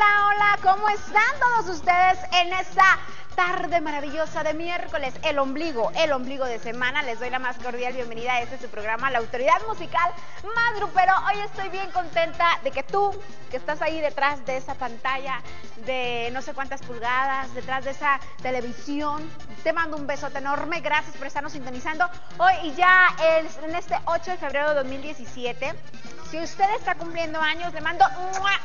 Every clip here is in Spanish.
Hola, hola, ¿cómo están todos ustedes en esta tarde maravillosa de miércoles? El ombligo, el ombligo de semana. Les doy la más cordial bienvenida a este su programa, La Autoridad Musical Más Grupero. Hoy estoy bien contenta de que tú, que estás ahí detrás de esa pantalla de no sé cuántas pulgadas, detrás de esa televisión, te mando un besote enorme. Gracias por estarnos sintonizando hoy y ya en este 8 de febrero de 2017. Si usted está cumpliendo años, le mando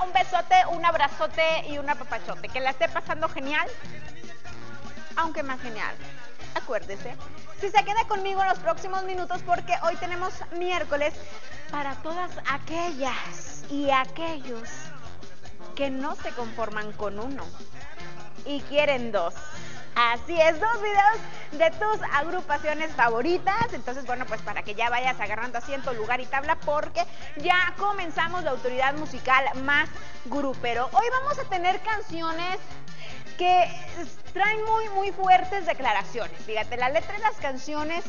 un besote, un abrazote y un apapachote. Que la esté pasando genial, aunque más genial. Acuérdese, si se queda conmigo en los próximos minutos porque hoy tenemos miércoles para todas aquellas y aquellos que no se conforman con uno y quieren dos. Así es, dos videos de tus agrupaciones favoritas. Entonces, bueno, pues para que ya vayas agarrando asiento, lugar y tabla, porque ya comenzamos la autoridad musical más grupero. Hoy vamos a tener canciones que traen muy, muy fuertes declaraciones. Fíjate, la letra de las canciones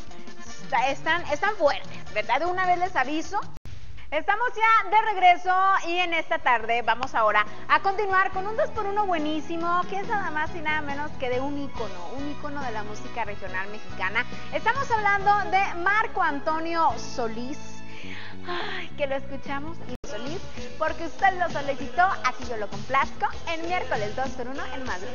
están, están fuertes, ¿verdad? De una vez les aviso Estamos ya de regreso y en esta tarde vamos ahora a continuar con un 2x1 buenísimo, que es nada más y nada menos que de un ícono, un ícono de la música regional mexicana. Estamos hablando de Marco Antonio Solís. Ay, que lo escuchamos y Solís, porque usted lo solicitó, aquí yo lo complazco, en miércoles 2x1 en Madrid.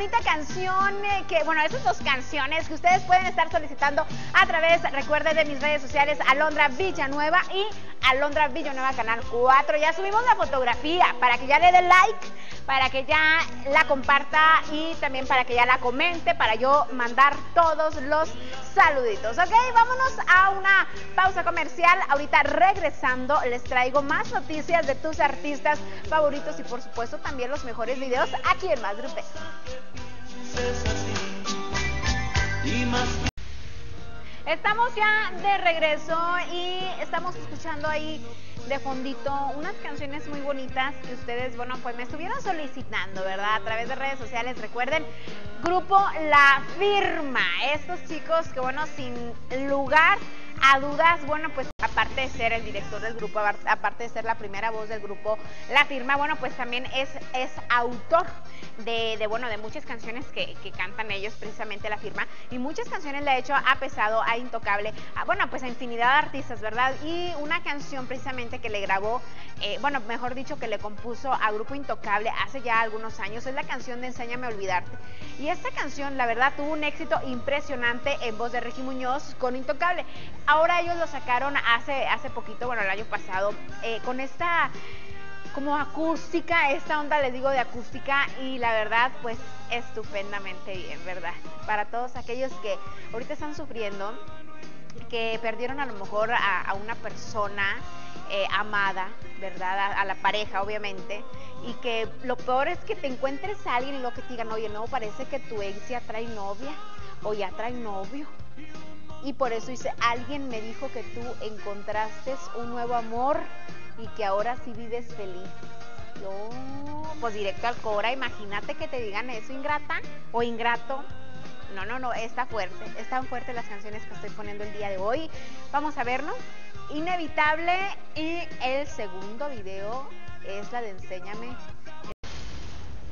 Bonita canción eh, que, bueno, esas dos canciones que ustedes pueden estar solicitando a través, recuerde, de mis redes sociales, Alondra Villanueva y Alondra Villanueva Canal 4. Ya subimos la fotografía para que ya le dé like para que ya la comparta y también para que ya la comente, para yo mandar todos los saluditos. Ok, vámonos a una pausa comercial. Ahorita regresando les traigo más noticias de tus artistas favoritos y por supuesto también los mejores videos aquí en Más Grupo. Estamos ya de regreso y estamos escuchando ahí de fondito unas canciones muy bonitas que ustedes, bueno, pues me estuvieron solicitando, ¿verdad? A través de redes sociales. Recuerden, grupo La Firma. Estos chicos que, bueno, sin lugar a dudas, bueno, pues aparte de ser el director del grupo, aparte de ser la primera voz del grupo La Firma, bueno, pues también es, es autor de, bueno, de muchas canciones que, cantan ellos, precisamente La Firma, y muchas canciones le ha hecho a Pesado, a Intocable, a, bueno, pues a infinidad de artistas, ¿verdad? Y una canción precisamente que le grabó, eh, bueno, mejor dicho, que le compuso a Grupo Intocable hace ya algunos años, es la canción de Enséñame a Olvidarte. Y esta canción, la verdad, tuvo un éxito impresionante en voz de Regi Muñoz con Intocable. Ahora ellos lo sacaron hace, hace poquito, bueno, el año pasado, eh, con esta como acústica, esta onda les digo de acústica y la verdad pues estupendamente bien, ¿verdad? Para todos aquellos que ahorita están sufriendo, que perdieron a lo mejor a, una persona eh, amada, ¿verdad? A, la pareja, obviamente, y que lo peor es que te encuentres alguien y lo que te digan, oye, no, parece que tu ex ya trae novia o ya trae novio y por eso dice, alguien me dijo que tú encontraste un nuevo amor y que ahora sí vives feliz. Yo, pues directo al Cora, imagínate que te digan eso, ingrata o ingrato. No, no, no, está fuerte, están fuertes las canciones que estoy poniendo el día de hoy. Vamos a verlo. Inevitable y el segundo video es la de Enséñame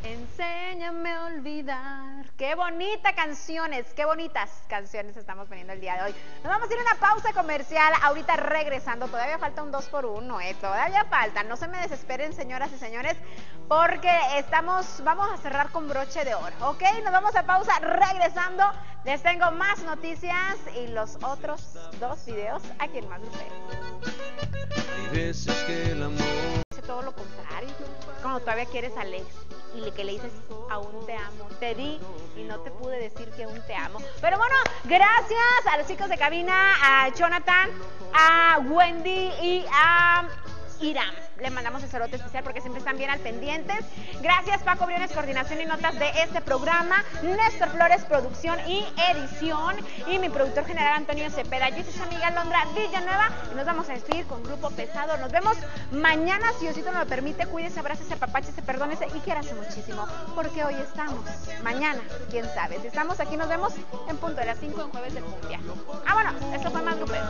Enséñame a olvidar. Qué bonita canciones, qué bonitas canciones estamos poniendo el día de hoy. Nos vamos a ir a una pausa comercial. Ahorita regresando, todavía falta un 2 por 1 ¿eh? Todavía falta. No se me desesperen, señoras y señores, porque estamos, vamos a cerrar con broche de oro, ¿ok? Nos vamos a pausa. Regresando, les tengo más noticias y los otros dos videos aquí en Más Hay veces que el amor. Todo lo contrario. Todavía quieres a Alex y que le dices, aún te amo. Te di y no te pude decir que aún te amo. Pero bueno, gracias a los chicos de cabina, a Jonathan, a Wendy y a Irán. Le mandamos el saludo especial porque siempre están bien al pendientes. Gracias Paco Briones, coordinación y notas de este programa. Néstor Flores, producción y edición. Y mi productor general Antonio Cepeda. Yo soy su amiga Londra Villanueva. Y nos vamos a despedir con Grupo Pesado. Nos vemos mañana, si Diosito nos lo permite. Cuídese, abrázese, se perdónese y quiérase muchísimo. Porque hoy estamos. Mañana, quién sabe. Estamos aquí, nos vemos en punto de las 5 en jueves de cumbia. Ah, bueno, eso fue más grupero.